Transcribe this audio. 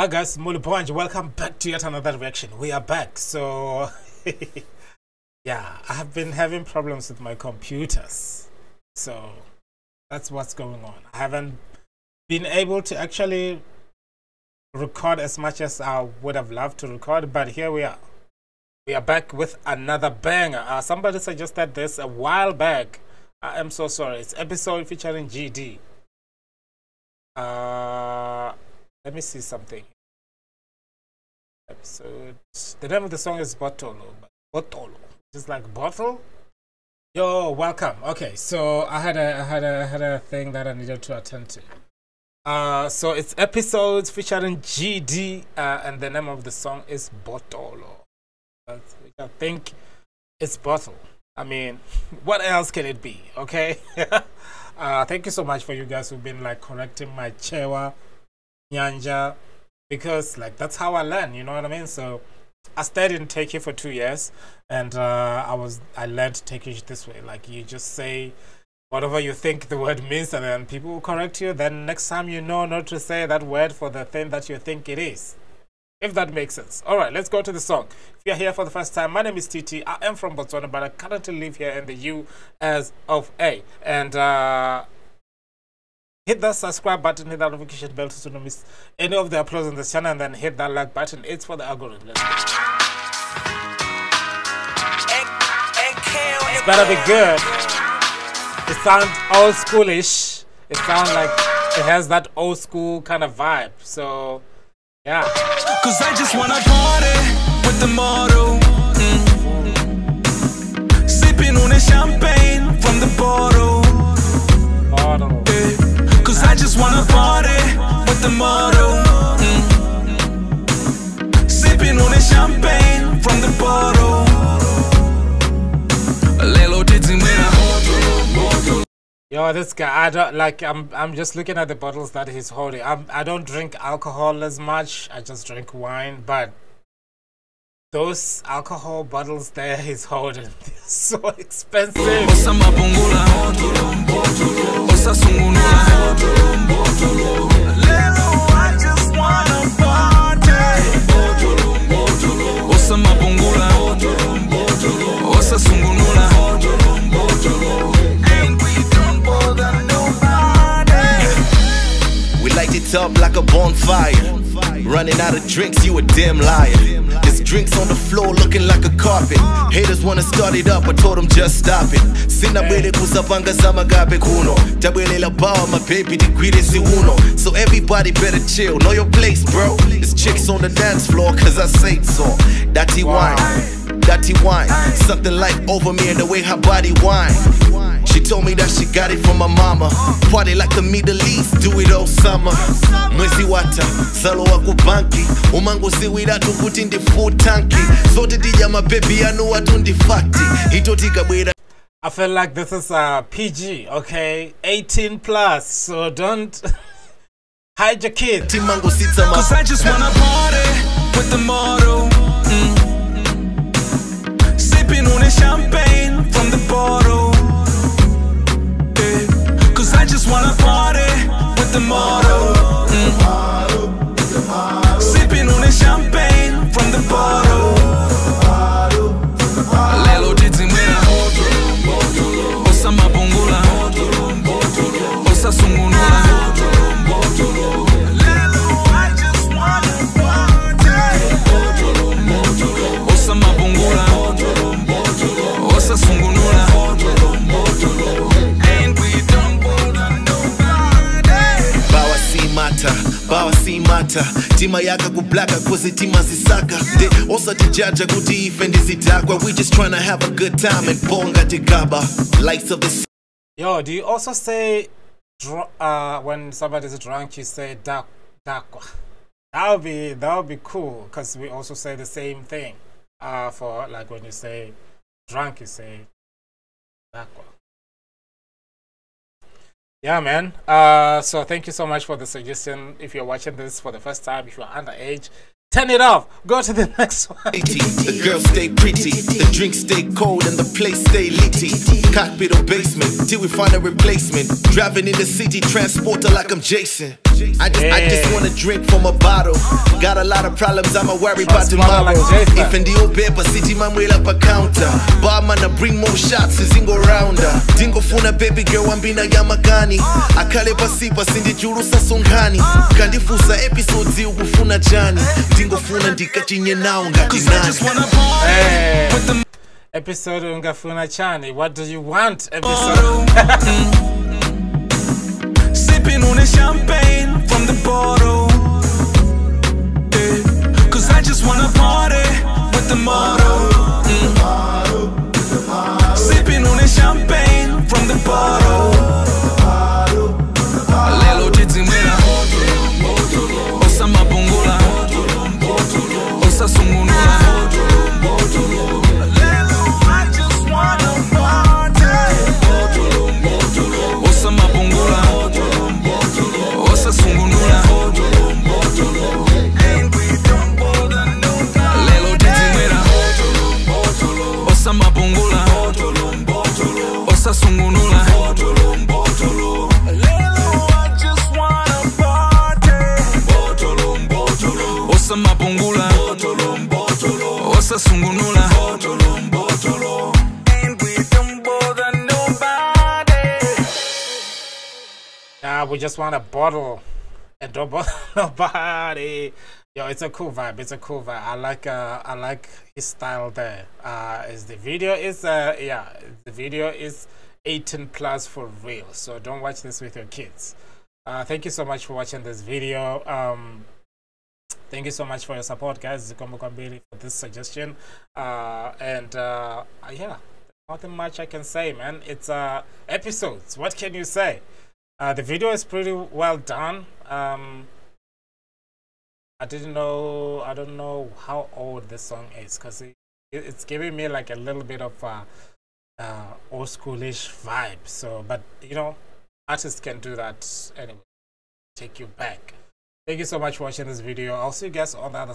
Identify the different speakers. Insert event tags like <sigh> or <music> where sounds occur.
Speaker 1: Hi guys, Muluponj, welcome back to yet another reaction. We are back. So, <laughs> yeah, I have been having problems with my computers. So, that's what's going on. I haven't been able to actually record as much as I would have loved to record, but here we are. We are back with another banger. Uh, somebody suggested this a while back. I am so sorry. It's episode featuring GD. Uh, let me see something. Episode. The name of the song is Botolo. Botolo. Just like bottle. Yo, welcome. Okay, so I had a I had a I had a thing that I needed to attend to. Uh, so it's Episodz featuring GD, uh, and the name of the song is Botolo. I think it's bottle. I mean, <laughs> what else can it be? Okay. <laughs> uh, thank you so much for you guys who've been like correcting my chewa, nyanja, because like that's how I learn. You know what I mean? So I stayed in Turkey for two years, and uh, I was I learned Turkish this way. Like you just say whatever you think the word <laughs> means, and then people will correct you. Then next time you know not to say that word for the thing that you think it is. If that makes sense. All right, let's go to the song. If you're here for the first time, my name is TT. I am from Botswana, but I currently live here in the U as of A. And uh, hit that subscribe button, hit that notification bell to not miss any of the uploads on this channel, and then hit that like button. It's for the algorithm. It's better be good. It sounds old schoolish. It sounds like it has that old school kind of vibe. So, yeah.
Speaker 2: Cause I just wanna party with the model. Wanna party with the model. Mm. Sipping on the champagne from the bottle.
Speaker 1: Yo, this guy, I don't like. I'm, I'm just looking at the bottles that he's holding. I'm, I don't drink alcohol as much. I just drink wine. But those alcohol bottles there he's holding, <laughs> they're so expensive.
Speaker 2: We
Speaker 3: light it up like a bonfire. Running out of drinks, you a damn liar. There's drinks on the floor looking like a carpet. Haters wanna start it up, I told them just stop it. Sina bwele kusapanga zamagabe kuno. Tabwelela bawa mapepi digwire si uno. So everybody better chill, know your place, bro. There's chicks on the dance floor, cause I say so. Dirty wine, dirty wine. Something like over me and the way her body whine. She told me that she got it from my mama. Party like the Middle East, do it all summer. Mwezi wata, salo wa kubanki. Umangu siwira tukuti ndi full tanki. Zote tija mabebi anu watu ndi fakti. Itotika bwera
Speaker 1: I feel like this is a PG, okay, 18 plus. So don't <laughs> hide your kid.
Speaker 3: timangu sitsa ma
Speaker 2: Cause I just wanna party with the model. Mm. Sipping on the champagne from the bottle.
Speaker 3: Yaka kublaka zisaka de osatijaja kuti ife we just tryna have a good time and bonga tikaba lights of the
Speaker 1: Yo, do you also say uh, when somebody's drunk, you say dak dakwa? That would be that would be cool because we also say the same thing. Uh, for like when you say drunk, you say dakwa. Yeah, man. Uh, so thank you so much for the suggestion. If you're watching this for the first time, if you're underage, turn it off. Go to the <laughs> next one.
Speaker 3: The girls stay pretty, the drinks stay cold, and the place stay litty. Cockpit or basement, till we find a replacement. Driving in the city, transporter like I'm Jason. I just, I just wanna drink from a bottle. Got a lot of problems, I'ma worry about
Speaker 1: tomorrow. If
Speaker 3: tomorrow.
Speaker 1: like Jason.
Speaker 3: If city man will up pa counter. Barman bring more shots zingo rounder. Ndingofuna baby girl wambina ya send it pasipa sindijulusa songani. Kandifusa episodes ukufuna jani. Ndingofuna ndikachinye nawo ngati
Speaker 2: Cause I just
Speaker 3: nani.
Speaker 2: the
Speaker 1: Episode ungafuna chani. What do you want? Episode.
Speaker 2: Sipping on a champagne Osa sungunula. And we don't bother nobody.
Speaker 1: Yeah, we just want a bottle and don't bother <laughs> nobody. Yo, it's a cool vibe. It's a cool vibe. I like uh I like his style there. Uh is the video is uh yeah, the video is 18 plus for real. So don't watch this with your kids. Uh thank you so much for watching this video. Um thank you so much for your support guys Zikombo Kwambili, for this suggestion uh and uh yeah nothing much i can say man it's uh Episodz what can you say uh the video is pretty well done um i didn't know i don't know how old this song is because it- it's giving me like a little bit of uh uh old schoolish vibe. So but you know artists can do that anyway. Take you back. Thank you so much for watching this video. I'll see you guys on the other